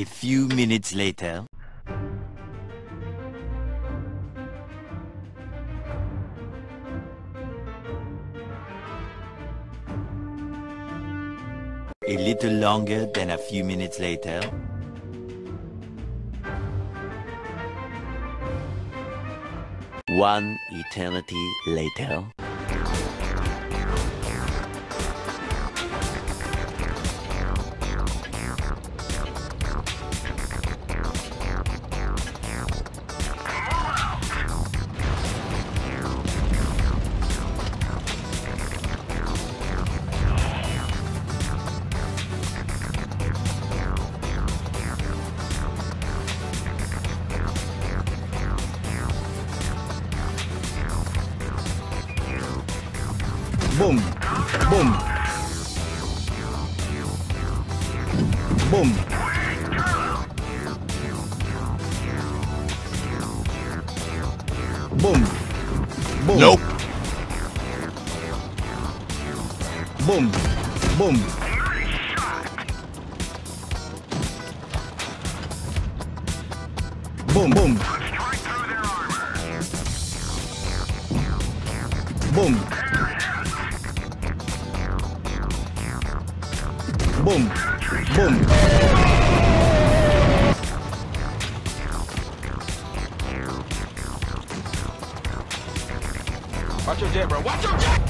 A few minutes later. A little longer than a few minutes later. One eternity later. Boom. Boom. Boom. Boom. Boom. Nope. Boom. Boom. Boom. Boom. Boom. Boom. Boom. Watch your jet, bro. Watch your jet!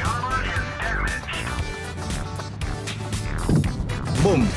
몸